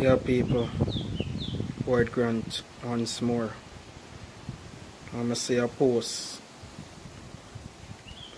Yeah, people, Boyd Grant once more. I'm gonna see a post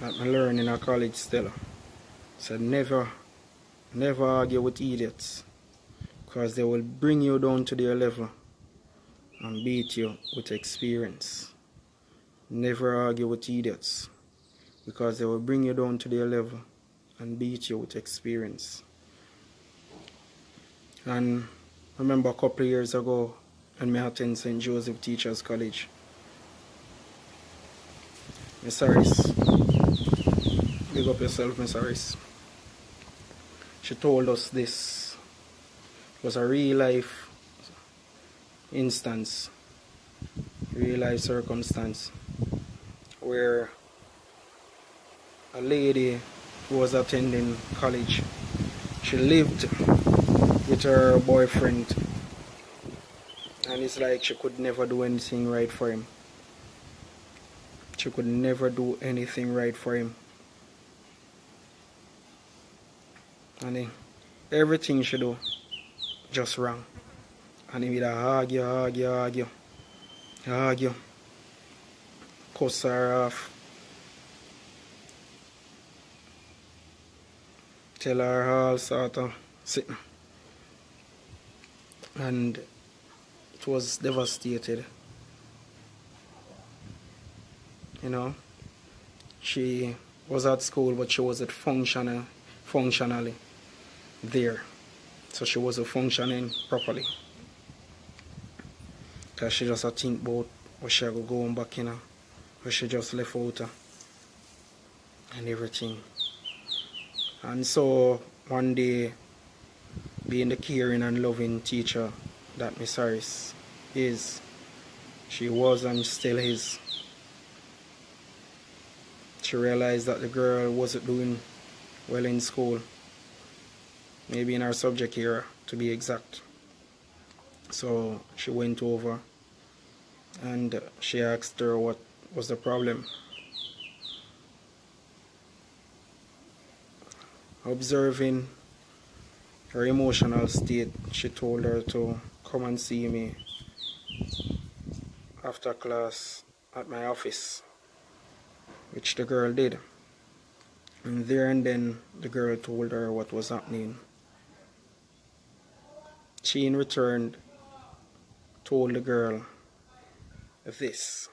that I learned in a college still. Said never, never argue with idiots because they will bring you down to their level and beat you with experience. Never argue with idiots because they will bring you down to their level and beat you with experience. And I remember a couple of years ago when I attended St. Joseph Teachers College. Miss Harris, big up yourself, Miss Harris. She told us this. It was a real life instance, real life circumstance where a lady who was attending college, she lived with her boyfriend and it's like she could never do anything right for him. She could never do anything right for him. And he, everything she do, just wrong. And he would argue, argue, argue, argue, cuss her off, tell her all sort of sitting. And it was devastated. You know, she was at school, but she wasn't functional, functionally there. So she wasn't functioning properly. Cause she just a think about what she go going back in, know, where she just left out her and everything. And so one day, being the caring and loving teacher that Miss Harris is, she was and still is. She realized that the girl wasn't doing well in school, maybe in her subject area to be exact. So she went over and she asked her what was the problem. Observing her emotional state, she told her to come and see me after class at my office, which the girl did. And there and then the girl told her what was happening. She in return told the girl this.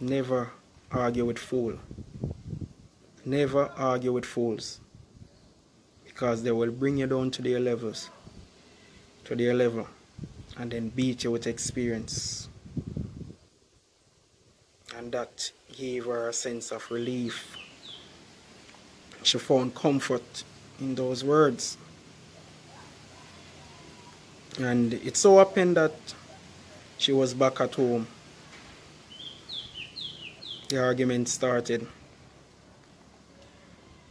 Never argue with fool. Never argue with fools. Because they will bring you down to their levels. To their level. And then beat you with experience. And that gave her a sense of relief. She found comfort in those words. And it so happened that she was back at home. The argument started.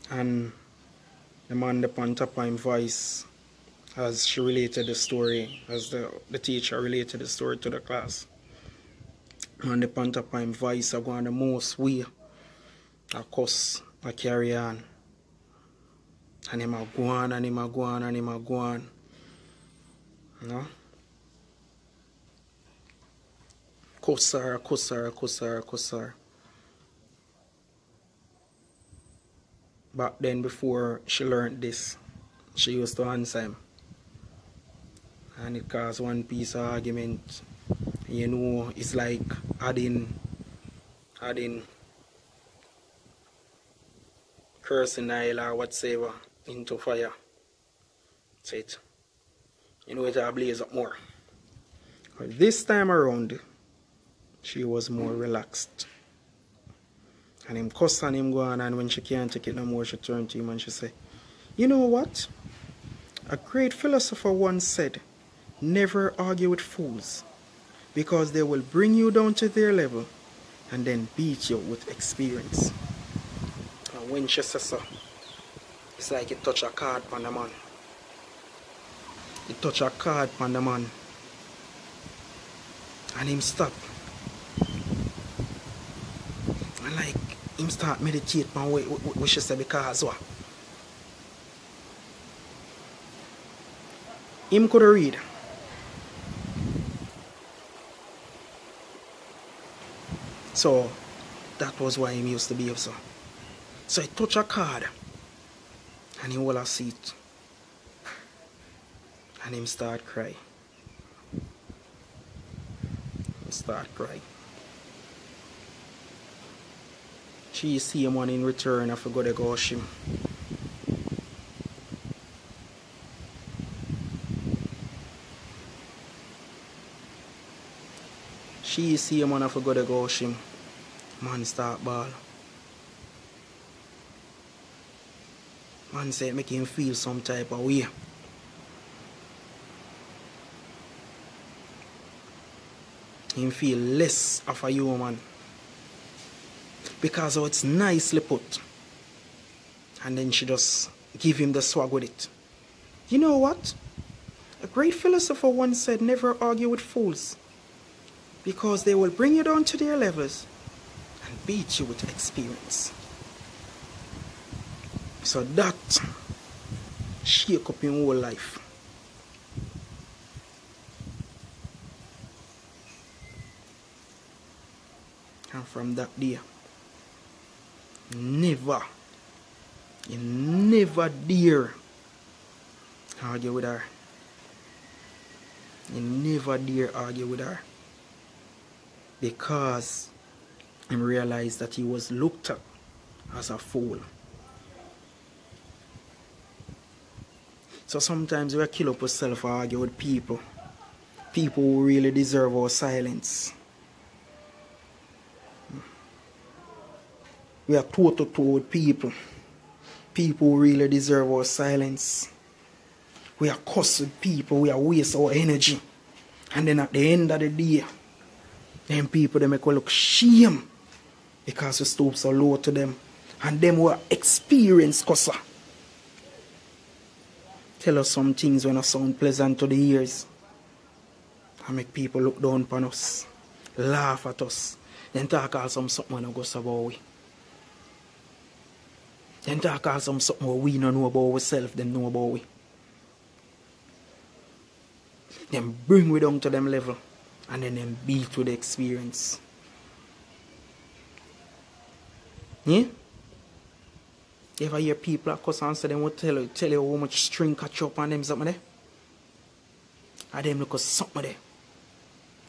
And the top voice as she related the story, as the, the teacher related the story to the class. And the of him voice I go on the most way. I cuss, I carry on. And him a go on and him a go on and him a go on. You? Cuss her, cuss her, cuss her, cuss her. Back then, before she learned this, she used to answer him. And it caused one piece of argument. You know, it's like adding, adding cursing oil or whatsoever into fire. That's it. You know, it'll blaze up more. But this time around, she was more relaxed. And him cuss and him go on and when she can't take it no more, she turned to him and she said, You know what? A great philosopher once said, Never argue with fools, because they will bring you down to their level and then beat you with experience. And when she says so, it's like it touch a card on the man. It touch a card on the man. And him stop. And like him start meditate on what, what, what she say because what? him could read. So that was why he used to be so. So he touch a card and he will a seat. And him start cry. Start cry. She see one in return I forgot to gosh him. She see him and I forgot to gosh him. Man start ball. Man said make him feel some type of way. Him feel less of a human. Because oh, it's nicely put. And then she just give him the swag with it. You know what? A great philosopher once said, never argue with fools. Because they will bring you down to their levels and beat you with experience. So that shake up your whole life. And from that day, never, you never dare argue with her. You never dare argue with her. Because he realized that he was looked at as a fool. So sometimes we kill up ourselves argue with people. People who really deserve our silence. We are toe to toe with people. People really deserve our silence. We are cuss with people, we are waste our energy. And then at the end of the day, them people they make we look shame because we stoop so low to them. And them were experienced cusser. Tell us some things when it sound pleasant to the ears. And make people look down upon us. Laugh at us. Then talk all some something when I go about we. Then talk about some something we don't know about ourselves, them know about we. Then bring we down to them level and then them beat with the experience. Yeah? You ever hear people at cuss say them will tell you, tell you how much string catch up on them something there? And them look at something there.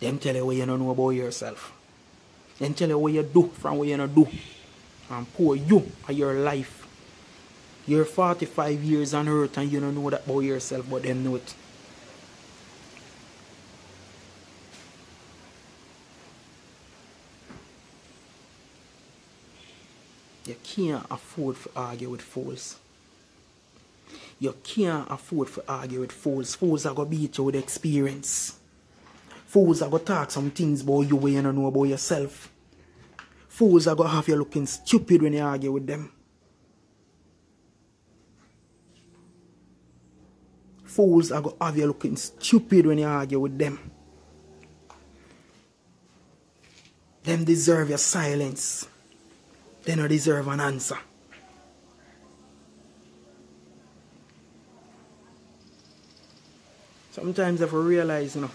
Them tell you what you don't know about yourself. Them tell you what you do from what you don't do. And pour you and your life. You're 45 years on earth and you don't know that about yourself, but them know it. You can't afford to argue with fools. You can't afford to argue with fools. Fools are going to beat you with experience. Fools are going to talk some things about you where you don't know about yourself. Fools are going to have you looking stupid when you argue with them. Fools are going to have you looking stupid when you argue with them. Them deserve your silence. They don't deserve an answer. Sometimes if I realize, you know,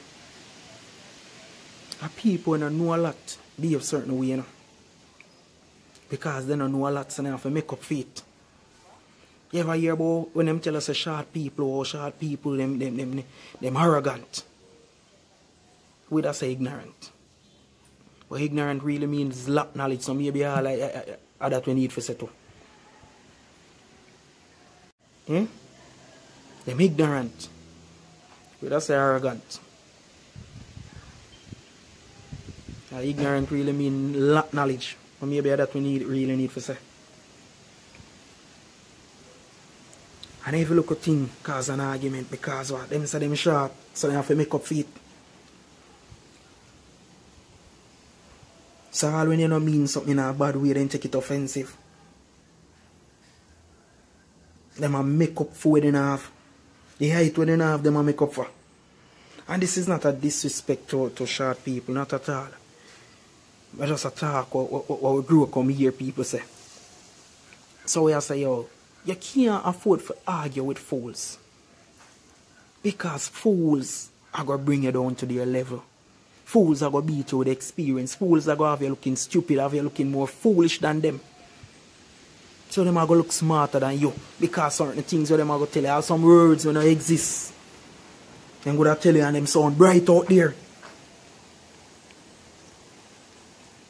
a people don't know a lot be a certain way, you know. Because they don't know a lot, so they have to make up for it. You ever hear about when them tell us a short people or short people, them, them, them, them arrogant? We just say ignorant. But ignorant really means lack knowledge, so maybe all I, I, I, that we need for settle. Hmm? Them ignorant. We just say arrogant. Uh, ignorant really mean lack knowledge. Or maybe that we need really need for say. And look at thing cause an argument because what them say them short, so they have to make up for it. So all when you don't mean something in a bad way, then take it offensive. Them a make up for what they have. The height what they have, them a make up for. And this is not a disrespect to, to short people, not at all. But just a talk what we grew up come hear people say. So we say, yo, you can't afford to argue with fools. Because fools are going to bring you down to their level. Fools are going to beat you with experience. Fools are going to have you looking stupid, have you looking more foolish than them. So them are going to look smarter than you. Because certain things where them are going to tell you, have some words when they exist. Them going to tell you and them sound bright out there.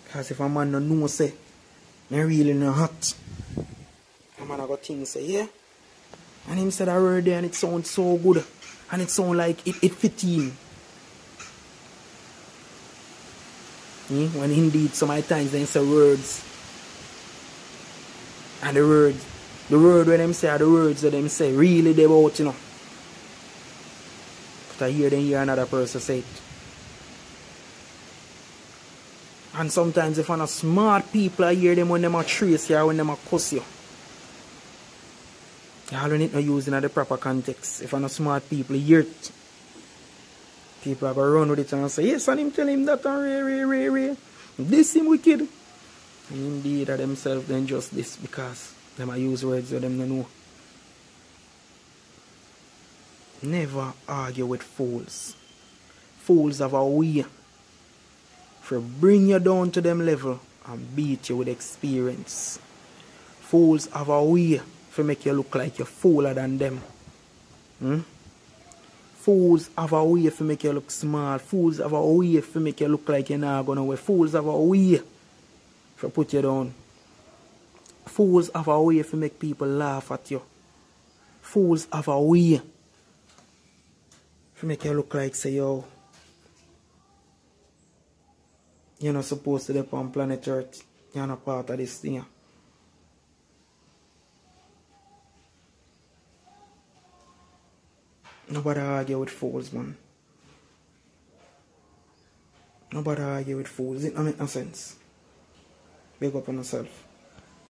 Because if a man no know say, me really no hot. A man I got things say, yeah. And him said I there and it sounds so good. And it sound like it, it fit him. Hmm? When indeed so many times they say words. And the words, the word when them say are the words that them say really they about, you know. But I hear them hear another person say it. And sometimes if I'm a smart people, I hear them when them are trace you or when them are cuss you. You all need to use in the proper context. If I'm not smart people, hear. People have to run with it and say, yes, and him tell him that and ray, ray, ray, ray. This him wicked. And indeed, are themselves then just this because them are use words that them don't know. Never argue with fools. Fools have a way for bring you down to them level and beat you with experience. Fools have a way for make you look like you're fooler than them. Hmm? Fools have a way for make you look small. Fools have a way for make you look like you're not gonna way. Fools have a way for put you down. Fools have a way for make people laugh at you. Fools have a way for make you look like say yo you're not supposed to live on planet Earth. You're not part of this thing. Nobody argue with fools, man. Nobody argue with fools. It don't make no sense. Big up on yourself.